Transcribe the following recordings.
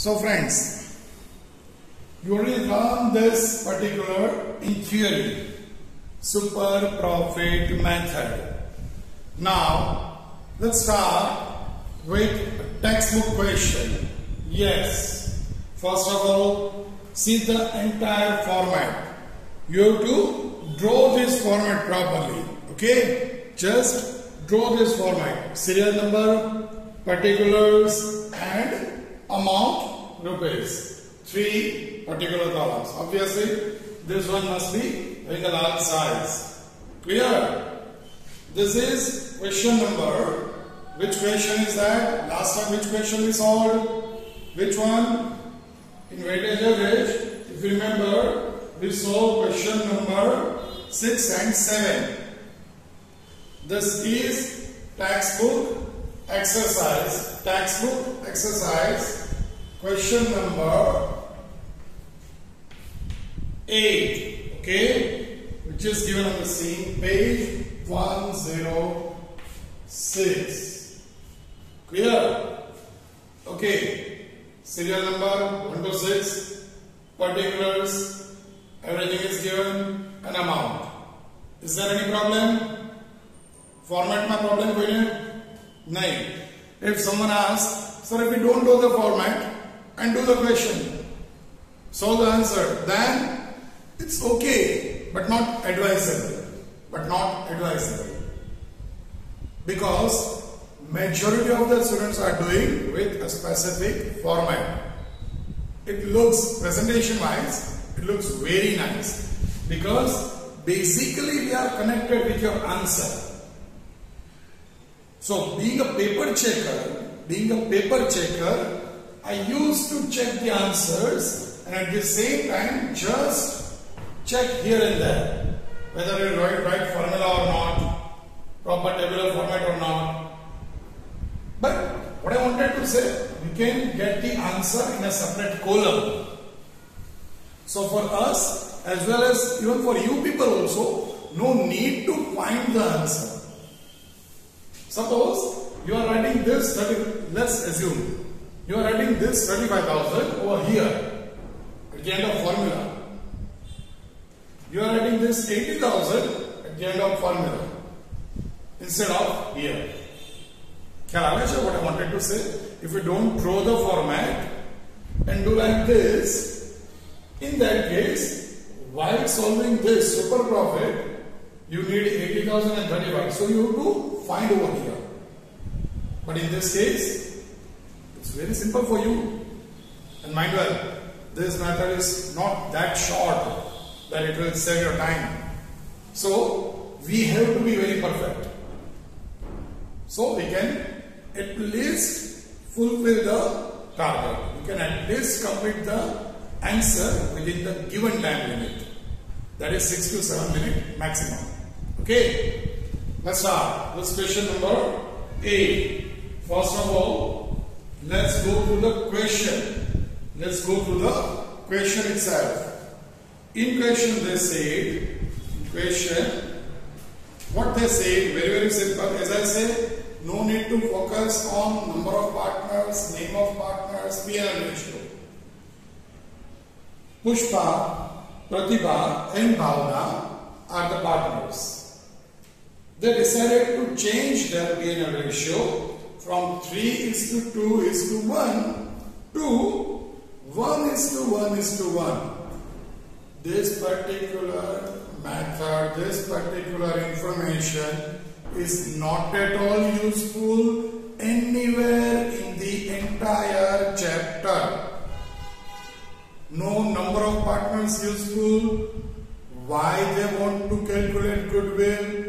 So friends, you already learned this particular in theory, super profit method. Now, let's start with a textbook question. Yes. First of all, see the entire format. You have to draw this format properly. Okay? Just draw this format. Serial number, particulars and amount rupees. Three particular columns. Obviously, this one must be having a large size. Clear? This is question number. Which question is that? Last time which question we solved? Which one? In weightage average, if you remember, we solved question number 6 and 7. This is textbook exercise, textbook exercise, question number 8, okay, which is given on the same page 106. Clear? Okay, serial number 1 to 6, particulars, everything is given, an amount. Is there any problem? Format में problem कोई नहीं नहीं if someone ask sir if you don't know the format and do the question. Solve the answer. Then it's okay but not advisable. But not advisable. Because majority of the students are doing with a specific format. It looks presentation wise it looks very nice. Because basically we are connected with your answer. So being a paper checker, being a paper checker, I used to check the answers and at the same time just check here and there whether you write right formula or not, proper tabular format or not. But what I wanted to say, we can get the answer in a separate column. So for us as well as even for you people also, no need to find the answer. Suppose you are writing this 30, let's assume you are writing this 25,000 over here at the end of formula. You are writing this 80,000 at the end of formula instead of here. Can I answer what I wanted to say? If you don't draw the format and do like this, in that case, while solving this super profit, you need 80,000 and 35. So you have to find over here. But in this case, it's very simple for you. And mind well, this method is not that short that it will save your time. So we have to be very perfect. So we can at least fulfill the target. We can at least complete the answer within the given time limit. That is 6 to 7 minute maximum. Okay, let's start. This question number 8. First of all, let's go to the question. Let's go to the question itself. In question they said, question, what they said, very very simple. As I said, no need to focus on number of partners, name of partners, PL ratio. Pushpa, Pratibha and Bhavna are the partners. They decided to change their P&L ratio from 3 is to 2 is to 1 to 1 is to 1 is to 1. This particular method, this particular information is not at all useful anywhere in the entire chapter. No number of partners useful, why they want to calculate goodwill,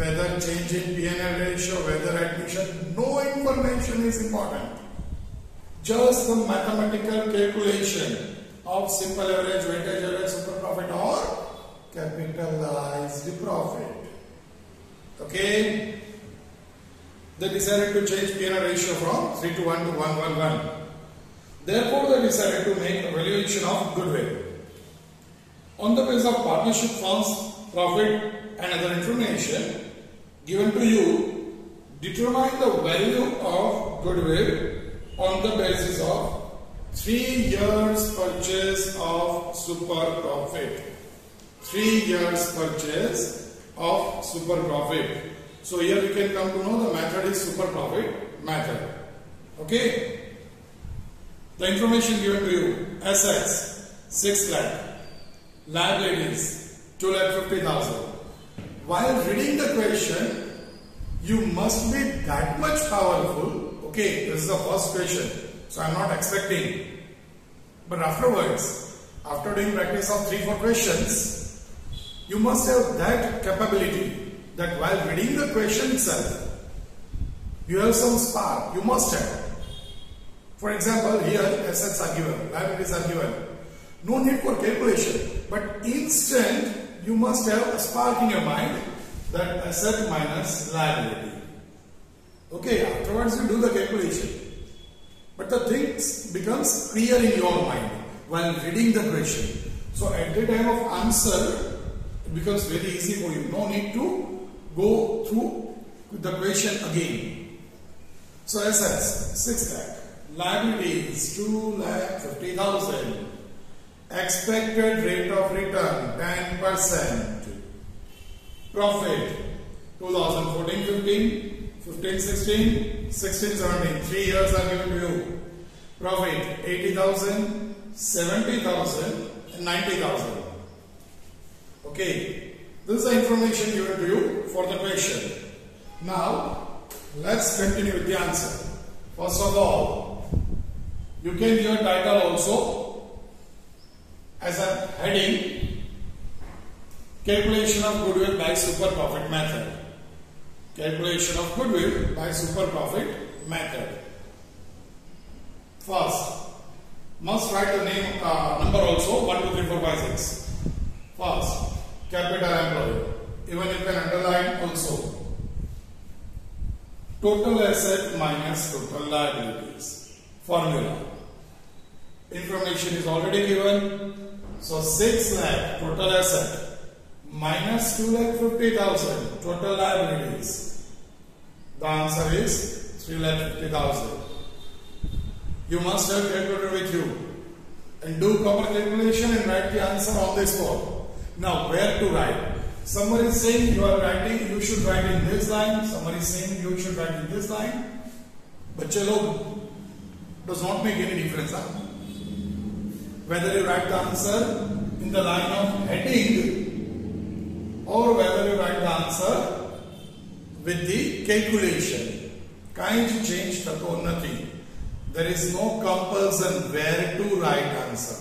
whether change in P&L ratio, whether admission, no information is important. Just the mathematical calculation of simple average, weightage average, super profit or capitalized profit. Okay? They decided to change P&L ratio from 3 to 1 to 1, 1, 1. Therefore, they decided to make a valuation of goodwill. On the basis of partnership funds, profit and other information given to you, determine the value of goodwill on the basis of three years purchase of super profit. Three years purchase of super profit. So here we can come to know the method is super profit method. Okay. The information given to you assets 6 lakh, liabilities 2 lakh 50,000. While reading the question, you must be that much powerful. Okay, this is the first question, so I'm not expecting. But afterwards, after doing practice of 3-4 questions, you must have that capability that while reading the question itself, you have some spark, you must have. For example, here assets are given, liabilities are given. No need for calculation, but instant you must have a spark in your mind that asset minus liability. Okay, afterwards you do the calculation. But the things becomes clear in your mind while reading the question. So at the time of answer, it becomes very easy for you. No need to go through the question again. So assets 6 lakh, liabilities 2 lakh 50,000, expected rate of return 10%, profit 2014-15, 15-16, 16-17, 3 years are given to you. Profit 80,000, 70,000 and 90,000. Okay, this is the information given to you for the question. Now, let's continue with the answer. First of all, you can give a title also as a heading calculation of goodwill by super profit method. Calculation of goodwill by super profit method. First, must write the name uh, number also 1, 2, 3, 4, 5, 6. First, capital employee. Even you can underline also. Total asset minus total liabilities. Formula. Information is already given. So 6 lakh total asset minus 2 lakh 50,000 total liabilities. The answer is 3 lakh 50,000. You must have calculator with you and do proper calculation and write the answer on this board. Now where to write? Someone is saying you are writing, you should write in this line. Someone is saying you should write in this line. But chalo does not make any difference. Huh? Whether you write the answer in the line of heading or whether you write the answer with the calculation. Kind change tato nothing. There is no compulsion where to write answer.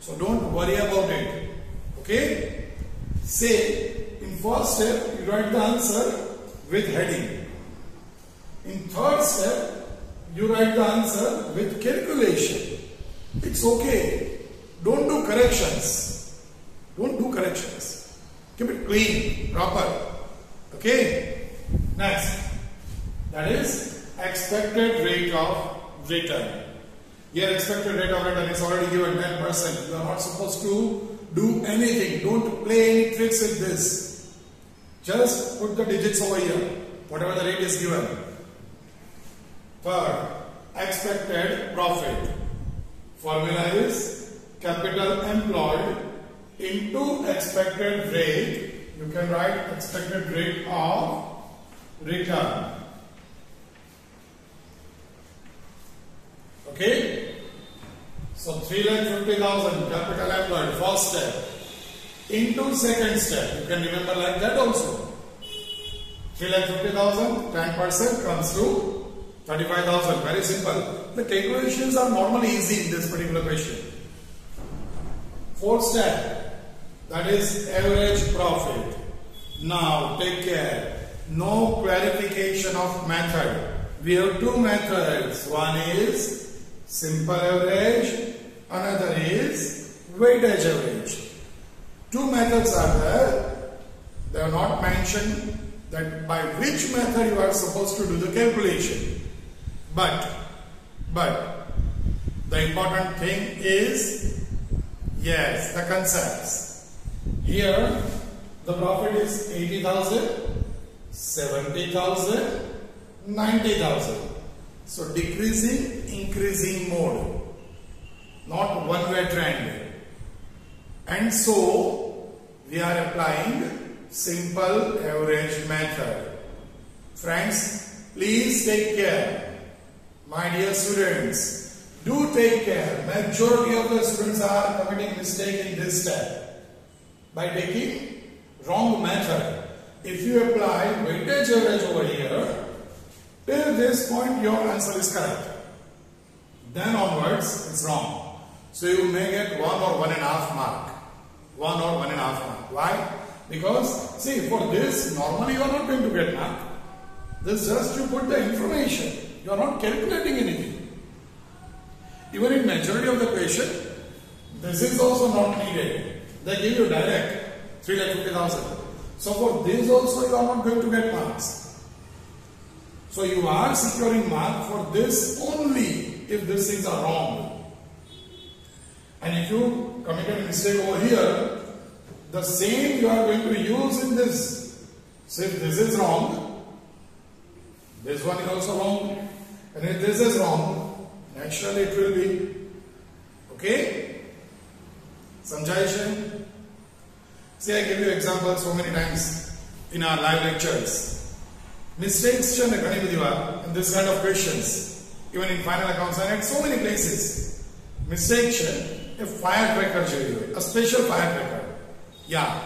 So don't worry about it. Okay? Say, in first step, you write the answer with heading. In third step, you write the answer with calculation. It's okay. Don't do corrections. Don't do corrections. Keep it clean, proper. Okay? Next. That is expected rate of return. Here expected rate of return is already given 10%. You are not supposed to do anything. Don't play any tricks with this. Just put the digits over here. Whatever the rate is given. Third, expected profit. Formula is capital employed into expected rate. You can write expected rate of return. Okay? So 3 lakh 50,000 capital employed, first step. Into second step, you can remember like that also. 3 lakh 50,000, 10% comes to 35,000. Very simple. The calculations are normally easy in this particular question. Fourth step, that is average profit. Now take care. No clarification of method. We have two methods. One is simple average, another is weightage average. Two methods are there. They are not mentioned that by which method you are supposed to do the calculation. But, but, the important thing is, yes, the concepts. Here, the profit is 80,000, 70,000, 90,000. So decreasing, increasing mode. not one-way trend. And so we are applying simple average method. Friends, please take care. My dear students, do take care. Majority of the students are committing mistake in this step by taking wrong method. If you apply weightage average over here, till this point your answer is correct. Then onwards, it's wrong. So you may get one or one and a half mark. One or one and a half mark. Why? Because, see, for this, normally you are not going to get mark. This just you put the information. You are not calculating anything. Even in majority of the question, this is also not needed. They give you direct 3,50,000. So for this also you are not going to get marks. So you are securing mark for this only if these things are wrong. And if you committed a mistake over here, the same you are going to use in this. So if this is wrong, this one is also wrong. And if this is wrong, naturally it will be. Okay? Samjayashan? See, I give you examples so many times in our live lectures. Mistakes chanda ganividiva in this kind of questions, even in final accounts and at so many places. Mistakes a firecracker a special firecracker. Yeah,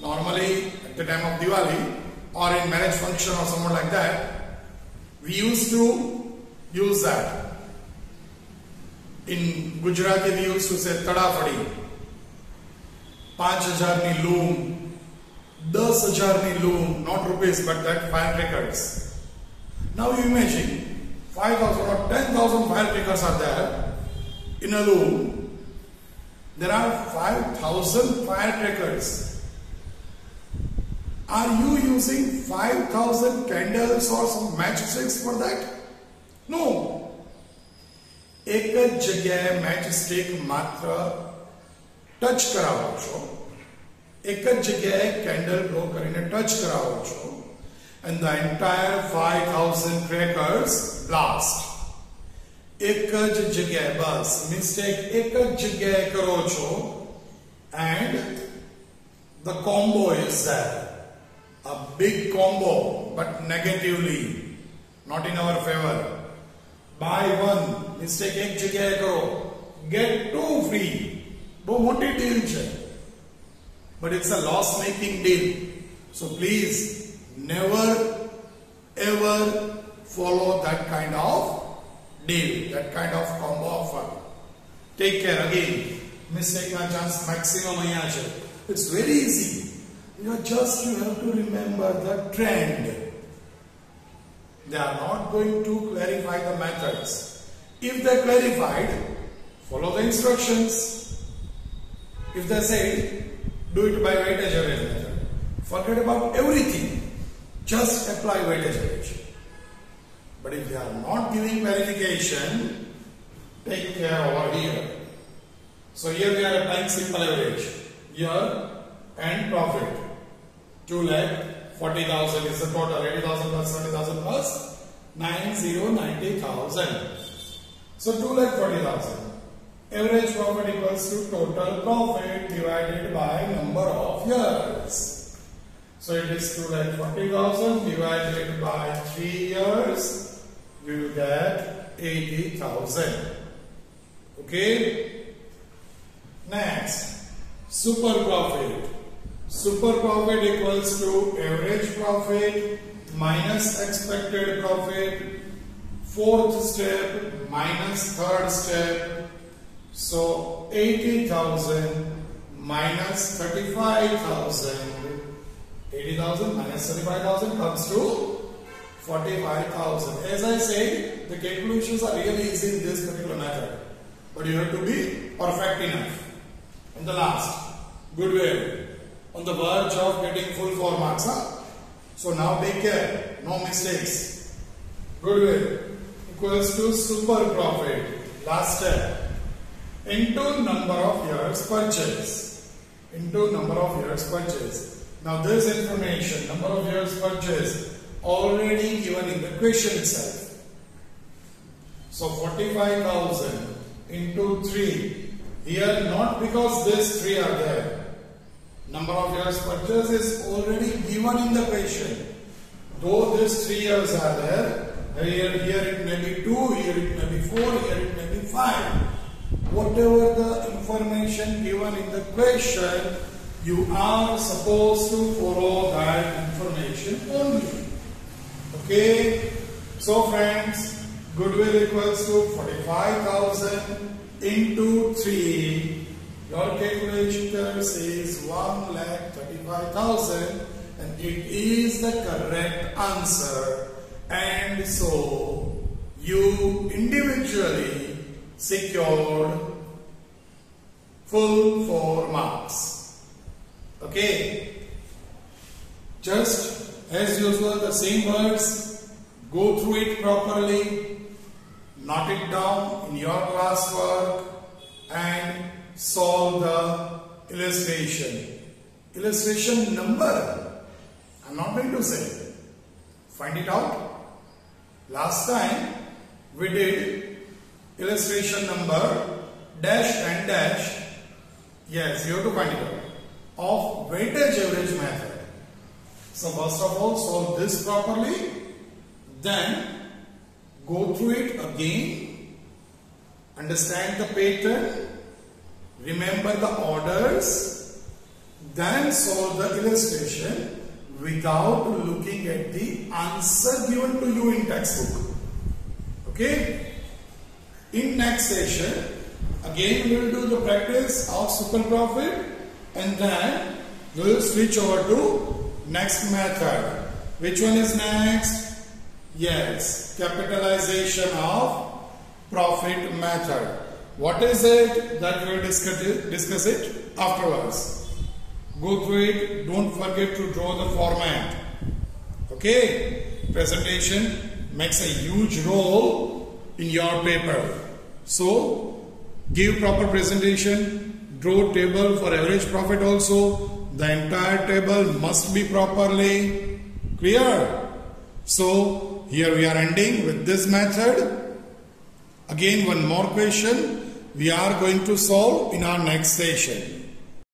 normally at the time of Diwali or in marriage function or someone like that, we used to use that in Gujarati we used to say તડાફડી પાંચ હજારની લૂમ દસ હજારની લૂમ not rupees but that firecrackers now you imagine 5000 or 10000 firecrackers are there in a loom there are 5000 firecrackers are you using 5000 candles or some matchsticks for that no એક જ જગ્યાએ મેચસ્ટિક માત્ર ટચ કરાવો છો એક જ જગ્યાએ કેન્ડલ બ્લો કરીને ટચ કરાવો છો and the entire 5000 crackers blast એક જ જગ્યાએ બસ મિસ્ટેક એક જ જગ્યાએ કરો છો and the combo is there a big combo but negatively not in our favor buy one mistake એક જગ્યાએ કરો get two free બહુ મોટી ડીલ છે but it's a loss making deal so please never ever follow that kind of deal that kind of combo offer take care again mistake na chance maximum અહીંયા છે it's very easy you are just you have to remember the trend they are not going to clarify the methods if they clarified follow the instructions if they say do it by weightage average method. Forget about everything. Just apply weightage average. But if they are not giving clarification, take care over here. So here we are applying simple average. Here and profit. 2 lakh 40,000 is the total. 80,000 plus 70,000 plus 9090,000. So 2 lakh 40,000. Average profit equals to total profit divided by number of years. So it is 2 lakh 40,000 divided by 3 years. We will get 80,000. Okay. Next, super profit. Super profit equals to average profit minus expected profit. Fourth step minus third step so 80,000 minus 35,000. 80,000 minus 35,000 comes to 45,000. As I said, the calculations are really easy in this particular method. But you have to be perfect enough. And the last, goodwill. On the verge of getting full 4 marks. Huh? So now take care, no mistakes. Goodwill equals to super profit. Last step into number of years purchase into number of years purchase now this information number of years purchase already given in the question itself so 45000 into 3. Here not because these 3 are there. Number of years purchase is already given in the question. Though these 3 years are there, here, here it may be 2, here it may be 4, here it may be 5. Whatever the information given in the question, you are supposed to follow that information only. Okay? So friends, goodwill equals to 45,000 into 3. Your calculator says 1 lakh 35,000 and it is the correct answer. And so you individually secured full 4 marks. Okay? Just as usual, the same words, go through it properly, note it down in your classwork and solve the illustration. Illustration number, I'm not going to say. Find it out. Last time we did illustration number dash and dash. Yes, you have to find it out. Of weightage average method. So first of all solve this properly. Then go through it again. Understand the pattern. Remember the orders. Then solve the illustration without looking at the answer given to you in textbook. Okay? In next session, again we will do the practice of super profit and then we will switch over to next method. Which one is next? Yes, capitalization of profit method. What is it that we will discuss it, discuss it afterwards. Go through it. Don't forget to draw the format. Okay. Presentation makes a huge role in your paper. So, give proper presentation. Draw table for average profit also. The entire table must be properly clear. So, here we are ending with this method. Again, one more question we are going to solve in our next session.